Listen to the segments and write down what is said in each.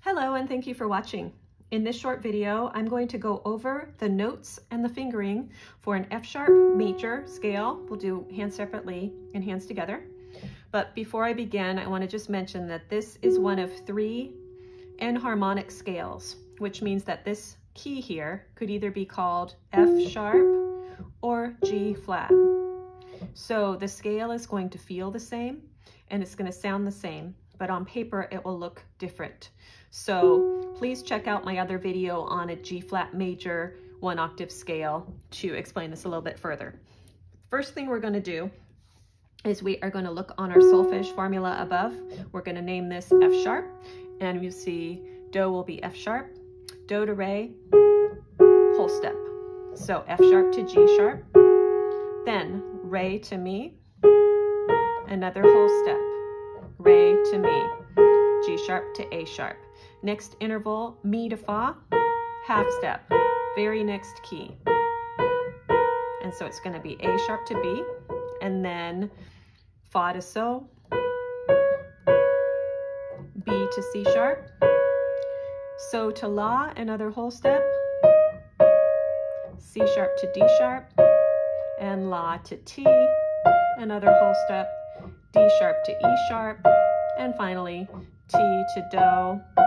Hello and thank you for watching. In this short video, I'm going to go over the notes and the fingering for an F sharp major scale. We'll do hands separately and hands together. But before I begin, I want to just mention that this is one of three enharmonic scales, which means that this key here could either be called F sharp or G flat. So the scale is going to feel the same and it's going to sound the same, but on paper it will look different. So please check out my other video on a G flat major one octave scale to explain this a little bit further. First thing we're gonna do is we are gonna look on our solfege formula above. We're gonna name this F sharp and you see do will be F sharp, do to re, whole step. So F sharp to G sharp, then re to mi, another whole step, re to mi, G sharp to A sharp. Next interval, mi to fa, half step, very next key. And so it's gonna be A sharp to B, and then fa to so, B to C sharp, so to la, another whole step, C sharp to D sharp, and la to ti, another whole step, D sharp to E sharp, and finally ti to do,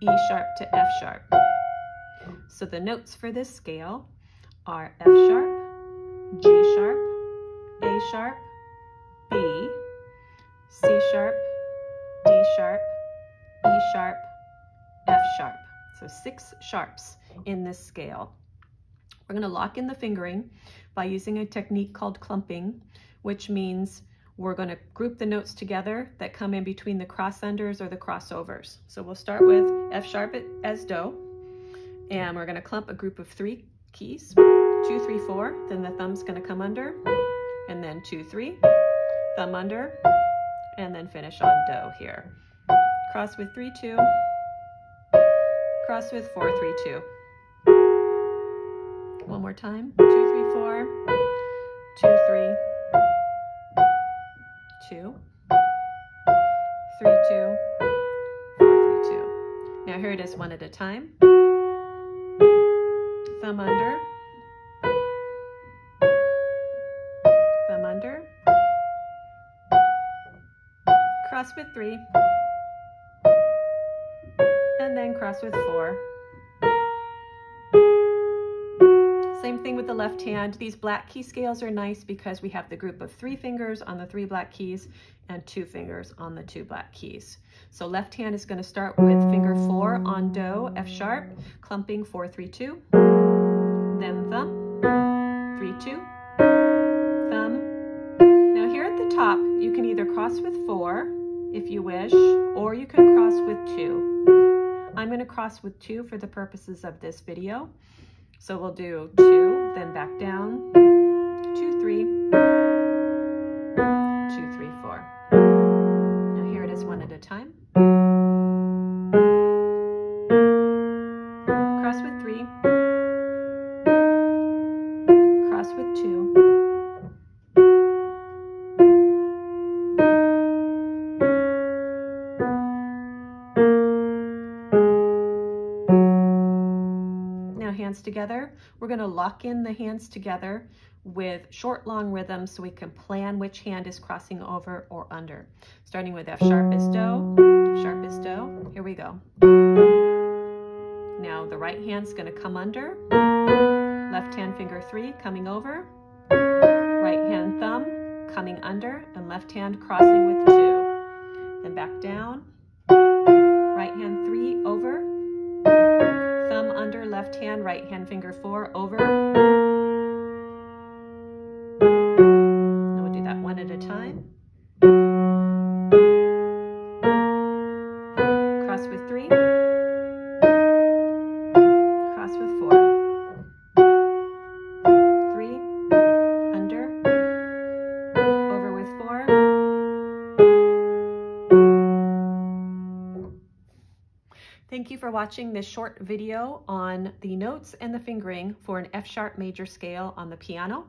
E sharp to F sharp. So the notes for this scale are F sharp, G sharp, A sharp, B, C sharp, D sharp, E sharp, F sharp. So six sharps in this scale. We're going to lock in the fingering by using a technique called clumping, which means we're going to group the notes together that come in between the cross unders or the crossovers. So we'll start with F sharp as do, and we're going to clump a group of three keys, two, three, four, then the thumb's going to come under, and then two, three, thumb under, and then finish on do here. Cross with three, two, cross with four, three, two. One more time, two, three, four, two, three, two, three, two, four, three, two. Now here it is one at a time. Thumb under, thumb under, cross with three, and then cross with four. Same thing with the left hand. These black key scales are nice because we have the group of three fingers on the three black keys and two fingers on the two black keys. So left hand is going to start with finger four on do, F sharp, clumping four, three, two, then thumb, three, two, thumb. Now here at the top, you can either cross with four if you wish, or you can cross with two. I'm going to cross with two for the purposes of this video. So we'll do two, then back down, two, three, two, three, four. Now here it is one at a time. Hands together. We're going to lock in the hands together with short, long rhythms so we can plan which hand is crossing over or under. Starting with F sharp is do, sharp is do. Here we go. Now the right hand's going to come under, left hand finger three coming over, right hand thumb coming under, and left hand crossing with two. Then back down, right hand three over, left hand, right hand finger four, over. And we'll do that one at a time. For watching this short video on the notes and the fingering for an F-sharp major scale on the piano.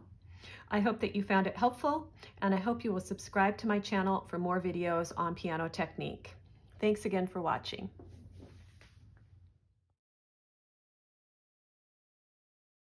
I hope that you found it helpful and I hope you will subscribe to my channel for more videos on piano technique. Thanks again for watching.